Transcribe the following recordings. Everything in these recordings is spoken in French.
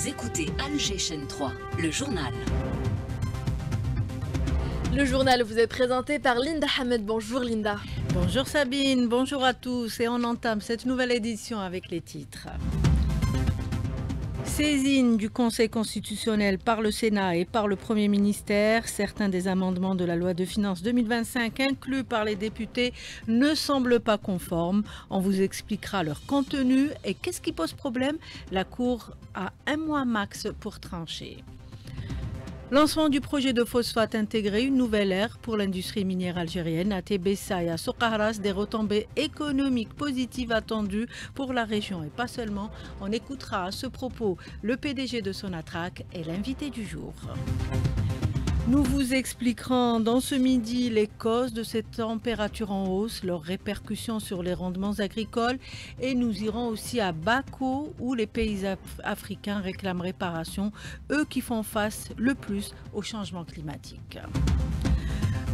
Vous écoutez Alger Chaîne 3, le journal. Le journal vous est présenté par Linda Hamed. Bonjour Linda. Bonjour Sabine, bonjour à tous et on entame cette nouvelle édition avec les titres. Saisine du Conseil constitutionnel par le Sénat et par le Premier ministère, certains des amendements de la loi de finances 2025 inclus par les députés ne semblent pas conformes. On vous expliquera leur contenu et qu'est-ce qui pose problème. La Cour a un mois max pour trancher. Lancement du projet de phosphate intégré, une nouvelle ère pour l'industrie minière algérienne. À Tébessa et à Sokaras, des retombées économiques positives attendues pour la région et pas seulement. On écoutera à ce propos le PDG de Sonatrach et l'invité du jour. Nous vous expliquerons dans ce midi les causes de cette température en hausse, leurs répercussions sur les rendements agricoles et nous irons aussi à Bako où les pays africains réclament réparation, eux qui font face le plus au changement climatique.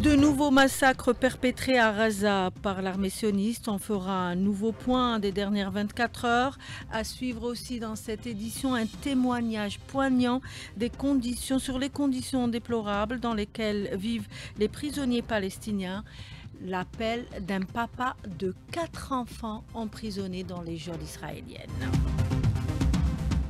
De nouveaux massacres perpétrés à Raza par l'armée sioniste. On fera un nouveau point des dernières 24 heures. À suivre aussi dans cette édition un témoignage poignant des conditions, sur les conditions déplorables dans lesquelles vivent les prisonniers palestiniens. L'appel d'un papa de quatre enfants emprisonnés dans les geôles israéliennes.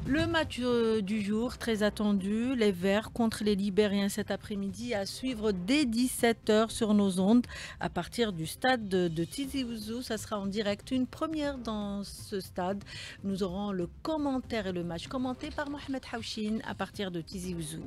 Le match euh, du jour, très attendu, les Verts contre les Libériens cet après-midi à suivre dès 17h sur nos ondes à partir du stade de, Tizi Ouzou. Ça sera en direct, une première dans ce stade. Nous aurons le commentaire et le match commenté par Mohamed Haouchin à partir de Tizi Ouzou.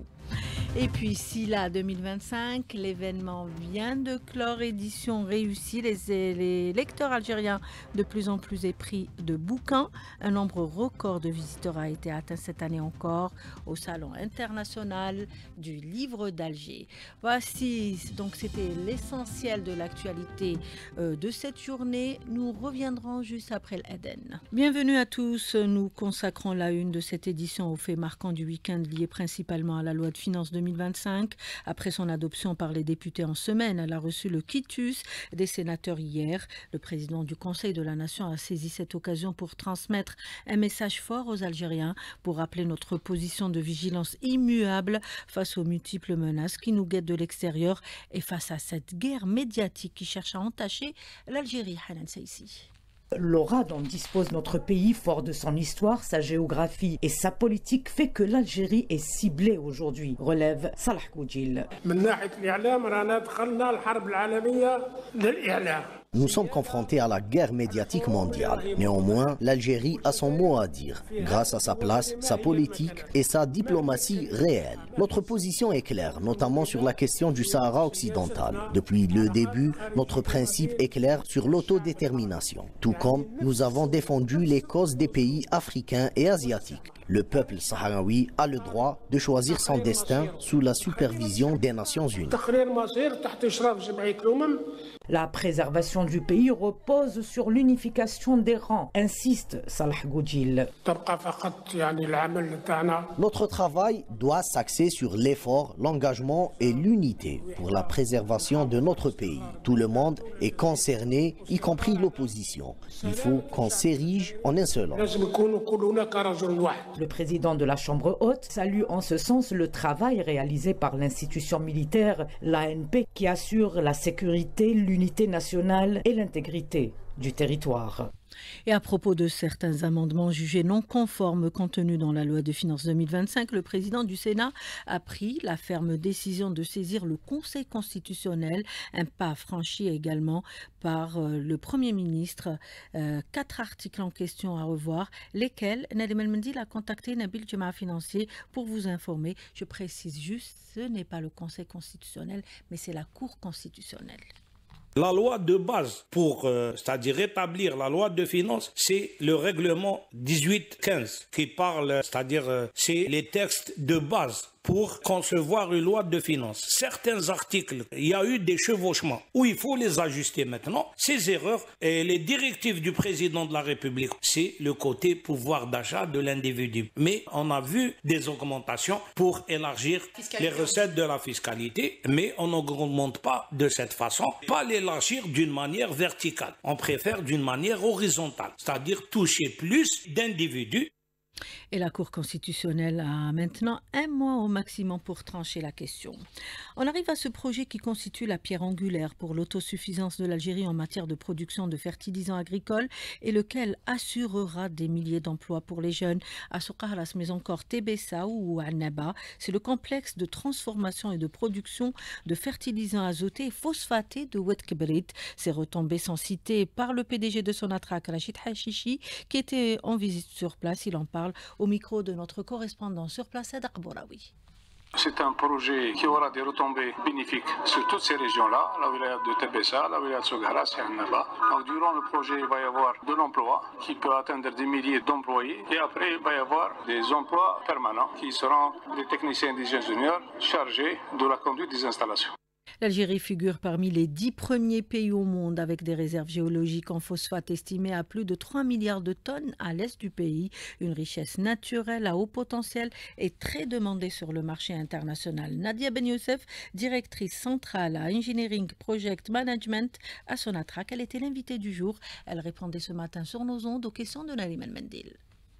Et puis Sila 2025, l'événement vient de clore, édition réussie. Les, lecteurs algériens de plus en plus épris de bouquins. Un nombre record de visiteurs a été atteint cette année encore au Salon international du livre d'Alger. Voici, donc c'était l'essentiel de l'actualité euh, de cette journée. Nous reviendrons juste après l'Eden. Bienvenue à tous. Nous consacrons la une de cette édition aux faits marquants du week-end liés principalement à la loi de finances 2025. Après son adoption par les députés en semaine, elle a reçu le quitus des sénateurs hier. Le président du Conseil de la Nation a saisi cette occasion pour transmettre un message fort aux Algériens pour rappeler notre position de vigilance immuable face aux multiples menaces qui nous guettent de l'extérieur et face à cette guerre médiatique qui cherche à entacher l'Algérie. Hanan Saïsi. L'aura dont dispose notre pays, fort de son histoire, sa géographie et sa politique, fait que l'Algérie est ciblée aujourd'hui, relève Salah Koudjil. Nous sommes confrontés à la guerre médiatique mondiale. Néanmoins, l'Algérie a son mot à dire, grâce à sa place, sa politique et sa diplomatie réelle. Notre position est claire, notamment sur la question du Sahara occidental. Depuis le début, notre principe est clair sur l'autodétermination, tout comme nous avons défendu les causes des pays africains et asiatiques. Le peuple sahraoui a le droit de choisir son destin sous la supervision des Nations Unies. La préservation du pays repose sur l'unification des rangs, insiste Salah Goudjil. Notre travail doit s'axer sur l'effort, l'engagement et l'unité pour la préservation de notre pays. Tout le monde est concerné, y compris l'opposition. Il faut qu'on s'érige en un seul homme. Le président de la Chambre haute salue en ce sens le travail réalisé par l'institution militaire, l'ANP, qui assure la sécurité, l'unité nationale et l'intégrité du territoire. Et à propos de certains amendements jugés non conformes contenus dans la loi de finances 2025, le président du Sénat a pris la ferme décision de saisir le Conseil constitutionnel, un pas franchi également par euh, le Premier ministre. Euh, quatre articles en question à revoir, lesquels Nadim El a contacté Nabil Jema Financier pour vous informer. Je précise juste, ce n'est pas le Conseil constitutionnel, mais c'est la Cour constitutionnelle. La loi de base pour, euh, c'est-à-dire rétablir la loi de finances, c'est le règlement 1815 qui parle, c'est-à-dire euh, c'est les textes de base pour concevoir une loi de finances. Certains articles, il y a eu des chevauchements où il faut les ajuster maintenant. Ces erreurs et les directives du président de la République, c'est le côté pouvoir d'achat de l'individu. Mais on a vu des augmentations pour élargir les recettes de la fiscalité, mais on n'augmente pas de cette façon, pas l'élargir d'une manière verticale. On préfère d'une manière horizontale, c'est-à-dire toucher plus d'individus Et la Cour constitutionnelle a maintenant un mois au maximum pour trancher la question. On arrive à ce projet qui constitue la pierre angulaire pour l'autosuffisance de l'Algérie en matière de production de fertilisants agricoles et lequel assurera des milliers d'emplois pour les jeunes à Soukharas, mais encore Tebessa ou Annaba. C'est le complexe de transformation et de production de fertilisants azotés et phosphatés de Wetkebrit. Ces retombées sont citées par le PDG de Sonatrach, Rachid Hachichi, qui était en visite sur place. Il en parle au micro de notre correspondant sur place, Adar Boraoui. C'est un projet qui aura des retombées bénéfiques sur toutes ces régions-là, la wilaya de Tebessa, la wilaya de Sogaras et Annaba. Donc, durant le projet, il va y avoir de l'emploi qui peut atteindre des milliers d'employés. Et après, il va y avoir des emplois permanents qui seront des techniciens des ingénieurs chargés de la conduite des installations. L'Algérie figure parmi les dix premiers pays au monde avec des réserves géologiques en phosphate estimées à plus de 3 milliards de tonnes à l'est du pays, une richesse naturelle à haut potentiel et très demandée sur le marché international. Nadia Ben Youssef, directrice centrale à Engineering Project Management à Sonatrach, elle était l'invitée du jour. Elle répondait ce matin sur nos ondes aux questions de Nariman Mendil.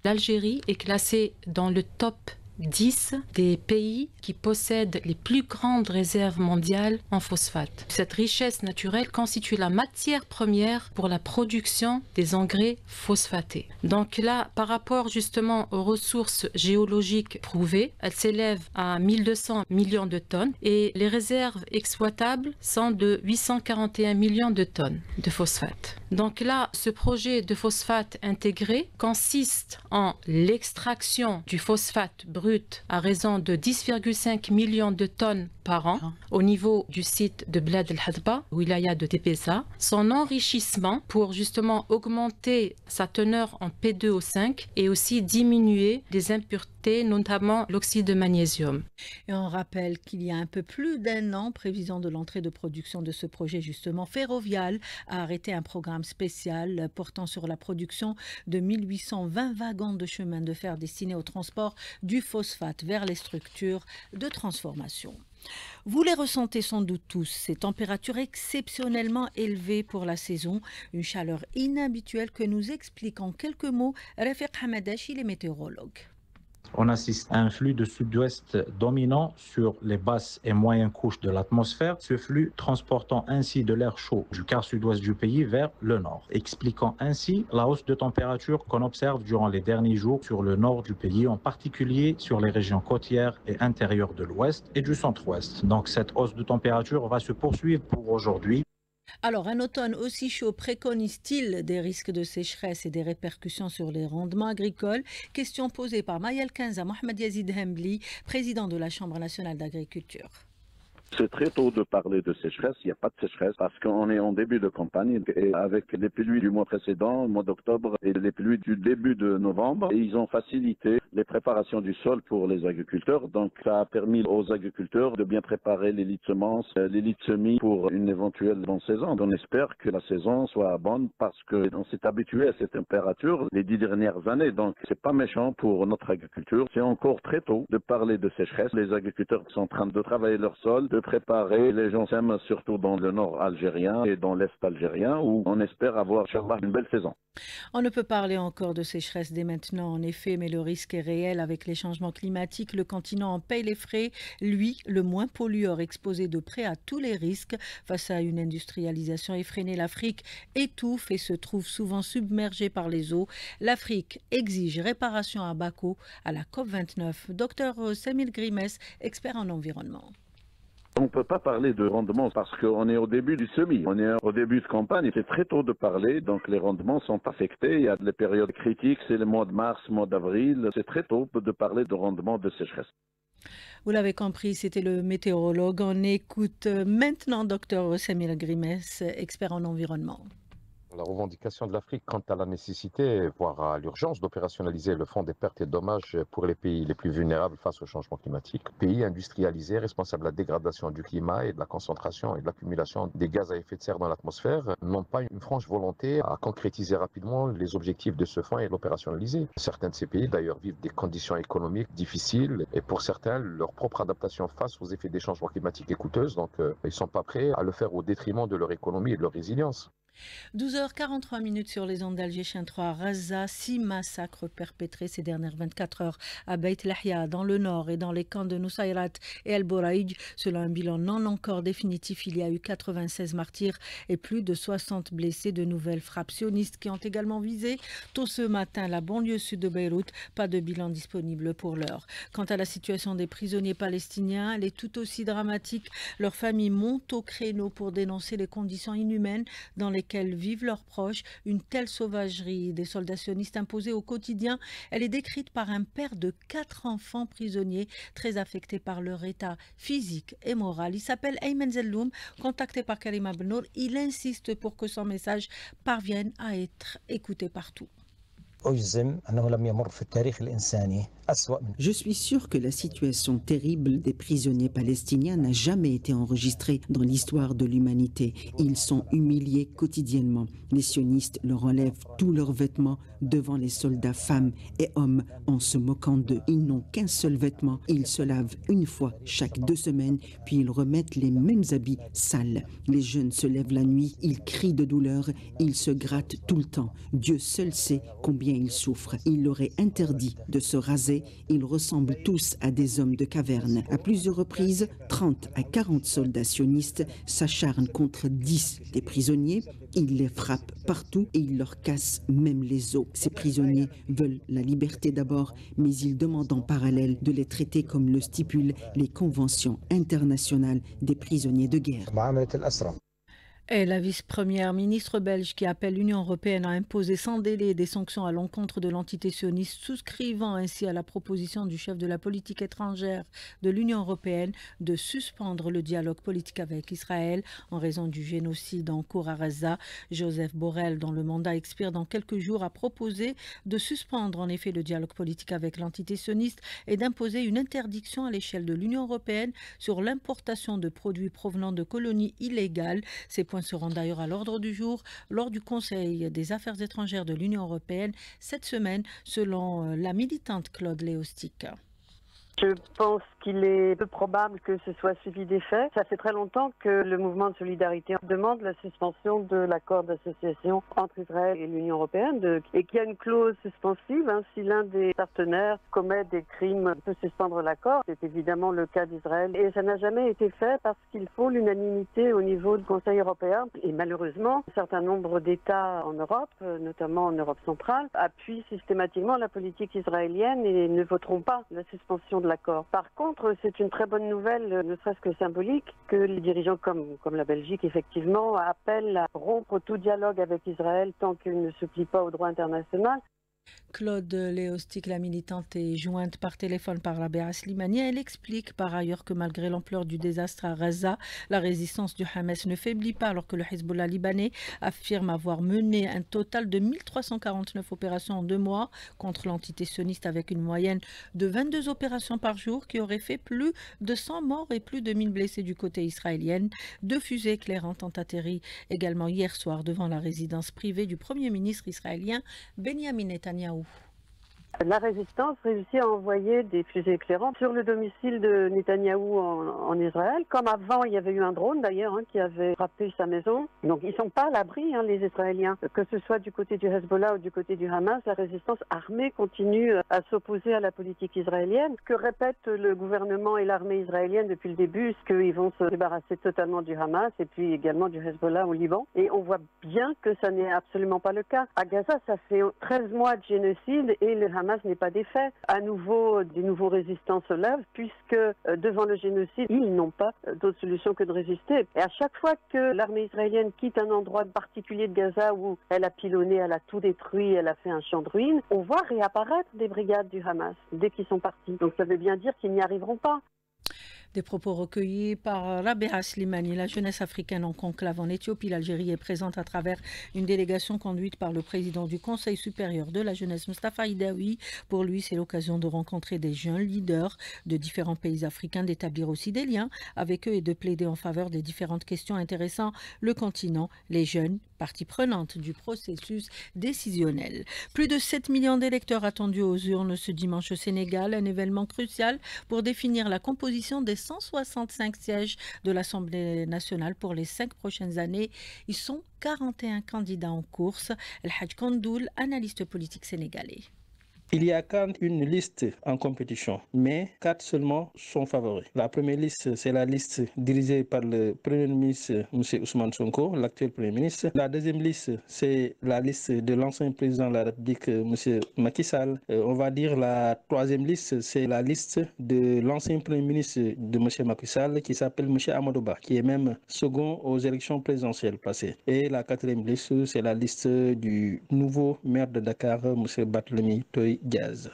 L'Algérie est classée dans le top 10 des pays qui possèdent les plus grandes réserves mondiales en phosphate. Cette richesse naturelle constitue la matière première pour la production des engrais phosphatés. Donc là, par rapport justement aux ressources géologiques prouvées, elles s'élèvent à 1200 millions de tonnes et les réserves exploitables sont de 841 millions de tonnes de phosphate. Donc là, ce projet de phosphate intégré consiste en l'extraction du phosphate brut à raison de 10,5 millions de tonnes par an ah. au niveau du site de Bled el-Hadba, wilaya de Tepesa, son enrichissement pour justement augmenter sa teneur en P2O5 et aussi diminuer les impuretés, notamment l'oxyde de magnésium. Et on rappelle qu'il y a un peu plus d'un an, prévision de l'entrée de production de ce projet justement, Ferrovial a arrêté un programme spécial portant sur la production de 1820 wagons de chemin de fer destinés au transport du phosphate vers les structures de transformation. Vous les ressentez sans doute tous, ces températures exceptionnellement élevées pour la saison, une chaleur inhabituelle que nous explique en quelques mots Rafiq Hamadashi, les météorologues on assiste à un flux de sud-ouest dominant sur les basses et moyennes couches de l'atmosphère, ce flux transportant ainsi de l'air chaud du quart sud-ouest du pays vers le nord, expliquant ainsi la hausse de température qu'on observe durant les derniers jours sur le nord du pays, en particulier sur les régions côtières et intérieures de l'ouest et du centre-ouest. Donc cette hausse de température va se poursuivre pour aujourd'hui. Alors, un automne aussi chaud préconise-t-il des risques de sécheresse et des répercussions sur les rendements agricoles? Question posée par Mayel Kenza Mohamed Yazid Hembli, président de la Chambre nationale d'agriculture. C'est très tôt de parler de sécheresse. Il n'y a pas de sécheresse parce qu'on est en début de campagne et avec les pluies du mois précédent, le mois d'octobre et les pluies du début de novembre, et ils ont facilité les préparations du sol pour les agriculteurs. Donc, ça a permis aux agriculteurs de bien préparer les lits de semences, euh, les lits de semis pour une éventuelle bonne saison. On espère que la saison soit bonne parce qu'on s'est habitué à cette température les dix dernières années. Donc, c'est pas méchant pour notre agriculture. C'est encore très tôt de parler de sécheresse. Les agriculteurs sont en train de travailler leur sol, préparer les gens surtout dans le nord algérien et dans l'est algérien où on espère avoir une belle saison. On ne peut parler encore de sécheresse dès maintenant en effet, mais le risque est réel avec les changements climatiques. Le continent en paye les frais. Lui, le moins pollueur exposé de près à tous les risques face à une industrialisation effrénée, l'Afrique étouffe et se trouve souvent submergée par les eaux. L'Afrique exige réparation à Bako à la COP29. Docteur Samir Grimes, expert en environnement. On ne peut pas parler de rendement parce qu'on est au début du semis, on est au début de campagne, c'est très tôt de parler, donc les rendements sont affectés. Il y a des périodes critiques, c'est le mois de mars, mois d'avril, c'est très tôt de parler de rendement de sécheresse. Vous l'avez compris, c'était le météorologue. On écoute maintenant Dr Samir Grimes, expert en environnement. La revendication de l'Afrique quant à la nécessité, voire à l'urgence d'opérationnaliser le fonds des pertes et dommages pour les pays les plus vulnérables face au changement climatique. Pays industrialisés responsables de la dégradation du climat et de la concentration et de l'accumulation des gaz à effet de serre dans l'atmosphère n'ont pas une franche volonté à concrétiser rapidement les objectifs de ce fonds et l'opérationnaliser. Certains de ces pays d'ailleurs vivent des conditions économiques difficiles et pour certains leur propre adaptation face aux effets des changements climatiques est coûteuse donc euh, ils ne sont pas prêts à le faire au détriment de leur économie et de leur résilience. 12h43 minutes sur les ondes d'Alger 3 Raza, six massacres perpétrés ces dernières 24 heures à Beit Lahia, dans le nord et dans les camps de Nusayrat et El Boraïj. Selon un bilan non encore définitif, il y a eu 96 martyrs et plus de 60 blessés de nouvelles frappes sionistes qui ont également visé tôt ce matin la banlieue sud de Beyrouth. Pas de bilan disponible pour l'heure. Quant à la situation des prisonniers palestiniens, elle est tout aussi dramatique. Leurs familles montent au créneau pour dénoncer les conditions inhumaines dans lesquelles vivent leurs proches. Une telle sauvagerie des soldats sionistes imposés au quotidien, elle est décrite par un père de quatre enfants prisonniers très affectés par leur état physique et moral. Il s'appelle Ayman Zelloum, contacté par Karim Abnour. Il insiste pour que son message parvienne à être écouté partout. Je suis sûr que la situation terrible des prisonniers palestiniens n'a jamais été enregistrée dans l'histoire de l'humanité. Ils sont humiliés quotidiennement. Les sionistes leur enlèvent tous leurs vêtements devant les soldats femmes et hommes en se moquant d'eux. Ils n'ont qu'un seul vêtement. Ils se lavent une fois chaque deux semaines, puis ils remettent les mêmes habits sales. Les jeunes se lèvent la nuit, ils crient de douleur, ils se grattent tout le temps. Dieu seul sait combien ils souffrent. Il leur est interdit de se raser. Ils ressemblent tous à des hommes de caverne. À plusieurs reprises, 30 à 40 soldats sionistes s'acharnent contre 10 des prisonniers. Ils les frappent partout et ils leur cassent même les os. Ces prisonniers veulent la liberté d'abord, mais ils demandent en parallèle de les traiter comme le stipulent les conventions internationales des prisonniers de guerre. Et la vice-première ministre belge qui appelle l'Union européenne à imposer sans délai des sanctions à l'encontre de l'entité sioniste, souscrivant ainsi à la proposition du chef de la politique étrangère de l'Union européenne de suspendre le dialogue politique avec Israël en raison du génocide en cours. Joseph Borrell, dont le mandat expire dans quelques jours, a proposé de suspendre en effet le dialogue politique avec l'entité sioniste et d'imposer une interdiction à l'échelle de l'Union européenne sur l'importation de produits provenant de colonies illégales. Ces points se rend d'ailleurs à l'ordre du jour lors du Conseil des affaires étrangères de l'Union européenne cette semaine, selon la militante Claude Léostic. Je pense qu'il est peu probable que ce soit suivi des faits. Ça fait très longtemps que le mouvement de solidarité demande la suspension de l'accord d'association entre Israël et l'Union européenne et qu'il y a une clause suspensive. Hein, si l'un des partenaires commet des crimes, peut suspendre l'accord. C'est évidemment le cas d'Israël. Et ça n'a jamais été fait parce qu'il faut l'unanimité au niveau du Conseil européen. Et malheureusement, un certain nombre d'États en Europe, notamment en Europe centrale, appuient systématiquement la politique israélienne et ne voteront pas la suspension de Par contre, c'est une très bonne nouvelle, ne serait-ce que symbolique, que les dirigeants comme, comme la Belgique, effectivement, appellent à rompre tout dialogue avec Israël tant qu'il ne se plie pas au droit international. Claude Léostic, la militante, est jointe par téléphone par la Béa Slimani. Elle explique par ailleurs que malgré l'ampleur du désastre à Gaza, la résistance du Hamas ne faiblit pas alors que le Hezbollah libanais affirme avoir mené un total de 1349 opérations en deux mois contre l'entité sioniste avec une moyenne de 22 opérations par jour qui aurait fait plus de 100 morts et plus de 1000 blessés du côté israélien. Deux fusées éclairantes ont atterri également hier soir devant la résidence privée du Premier ministre israélien Benjamin Netanyahu. La résistance réussit à envoyer des fusées éclairantes sur le domicile de Netanyahou en, Israël. Comme avant, il y avait eu un drone d'ailleurs hein, qui avait frappé sa maison. Donc ils sont pas à l'abri, hein, les Israéliens. Que ce soit du côté du Hezbollah ou du côté du Hamas, la résistance armée continue à s'opposer à la politique israélienne. Que répètent le gouvernement et l'armée israélienne depuis le début, c'est qu'ils vont se débarrasser totalement du Hamas et puis également du Hezbollah au Liban. Et on voit bien que ça n'est absolument pas le cas. À Gaza, ça fait 13 mois de génocide et le Hamas n'est pas défait. À nouveau, des nouveaux résistants se lèvent puisque euh, devant le génocide, ils n'ont pas d'autre solution que de résister. Et à chaque fois que l'armée israélienne quitte un endroit particulier de Gaza où elle a pilonné, elle a tout détruit, elle a fait un champ de ruines, on voit réapparaître des brigades du Hamas dès qu'ils sont partis. Donc ça veut bien dire qu'ils n'y arriveront pas. Des propos recueillis par Rabea Slimani, la jeunesse africaine en conclave en Éthiopie. L'Algérie est présente à travers une délégation conduite par le président du Conseil supérieur de la jeunesse, Mustafa Idawi. Pour lui, c'est l'occasion de rencontrer des jeunes leaders de différents pays africains, d'établir aussi des liens avec eux et de plaider en faveur des différentes questions intéressant le continent, les jeunes, partie prenante du processus décisionnel. Plus de 7 millions d'électeurs attendus aux urnes ce dimanche au Sénégal, un événement crucial pour définir la composition des 165 sièges de l'Assemblée nationale pour les cinq prochaines années. Ils sont 41 candidats en course. El Haj Kandoul, analyste politique sénégalais. Il y a une liste en compétition, mais quatre seulement sont favoris. La première liste, c'est la liste dirigée par le Premier ministre M. Ousmane Sonko, l'actuel Premier ministre. La deuxième liste, c'est la liste de l'ancien président de la République, M. Macky Sall. Euh, on va dire la troisième liste, c'est la liste de l'ancien Premier ministre de M. Macky Sall, qui s'appelle M. Amadouba, qui est même second aux élections présidentielles passées. Et la quatrième liste, c'est la liste du nouveau maire de Dakar, M. Barthélemy Toy Gaz.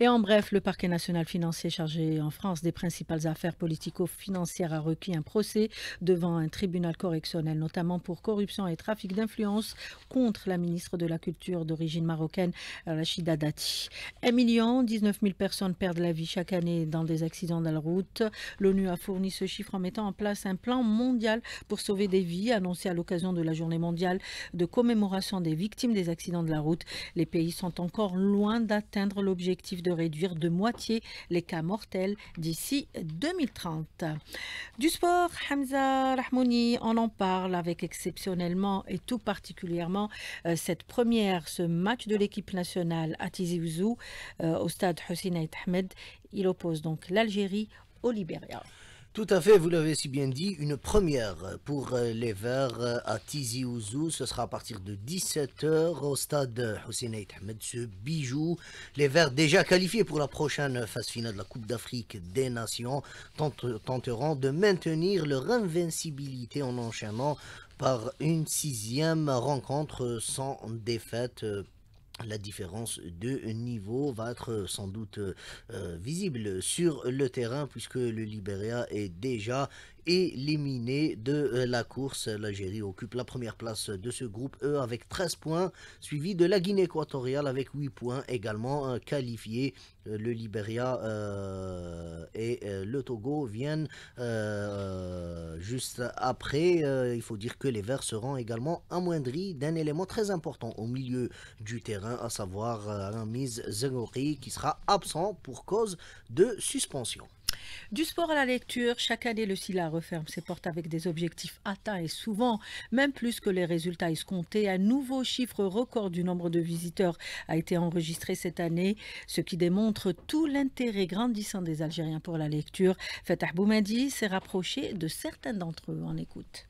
Et en bref, le parquet national financier chargé en France des principales affaires politico-financières a requis un procès devant un tribunal correctionnel, notamment pour corruption et trafic d'influence contre la ministre de la Culture d'origine marocaine, Rachida Dati. 1 million 19 000 personnes perdent la vie chaque année dans des accidents de la route. L'ONU a fourni ce chiffre en mettant en place un plan mondial pour sauver des vies, annoncé à l'occasion de la journée mondiale de commémoration des victimes des accidents de la route. Les pays sont encore loin d'atteindre l'objectif de réduire de moitié les cas mortels d'ici 2030. Du sport, Hamza Rahmouni, on en parle avec exceptionnellement et tout particulièrement euh, cette première, ce match de l'équipe nationale à Tizi euh, au stade Hussein Ahmed. Il oppose donc l'Algérie au Libéria. Tout à fait, vous l'avez si bien dit, une première pour euh, les Verts à Tizi Ouzou. Ce sera à partir de 17h au stade Hussein Ahmed, ce bijou. Les Verts déjà qualifiés pour la prochaine phase finale de la Coupe d'Afrique des Nations tenteront de maintenir leur invincibilité en enchaînant par une sixième rencontre sans défaite la différence de niveau va être sans doute euh, visible sur le terrain puisque le Libéria est déjà éliminé de euh, la course. L'Algérie occupe la première place de ce groupe E avec 13 points, suivi de la Guinée équatoriale avec 8 points, également euh, qualifié. Euh, le Libéria et le Togo viennent juste après. il faut dire que les Verts seront également amoindris d'un élément très important au milieu du terrain, à savoir Ramiz Zengori qui sera absent pour cause de suspension. Du sport à la lecture, chaque année le SILA referme ses portes avec des objectifs atteints et souvent même plus que les résultats escomptés. Un nouveau chiffre record du nombre de visiteurs a été enregistré cette année, ce qui démontre tout l'intérêt grandissant des Algériens pour la lecture. Fatah Boumadi s'est rapproché de certains d'entre eux. En écoute.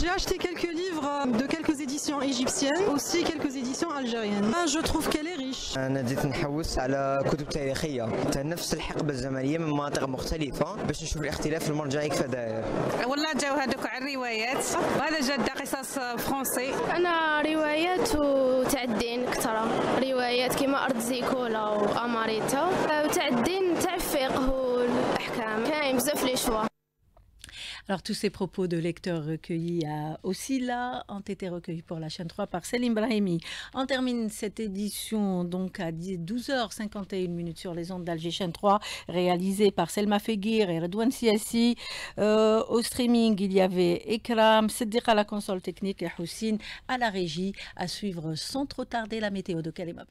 J'ai acheté quelques livres euh, de quelques éditions égyptiennes, aussi quelques éditions algériennes. Ah, je trouve qu'elle est riche. أنا بديت نحوس على كتب تاريخية نفس الحقبة الزمنية من مناطق مختلفة باش نشوف الاختلاف المرجعي كيف داير. والله جاو هذوك على الروايات وهذا جا قصص فرونسي. أنا روايات وتاع الدين كثرة روايات كيما أرض زيكولا وأماريتا وتاع الدين تاع الفقه والأحكام كاين بزاف لي شوا. Alors tous ces propos de lecteurs recueillis à là ont été recueillis pour la chaîne 3 par Selim Brahimi. On termine cette édition donc à 12h51 minutes sur les ondes d'Alger chaîne 3 réalisée par Selma Feguir et Redouane Siassi. Euh, au streaming, il y avait Ekram, Seddiq à la console technique et Houssine à la régie à suivre sans trop tarder la météo de Kalima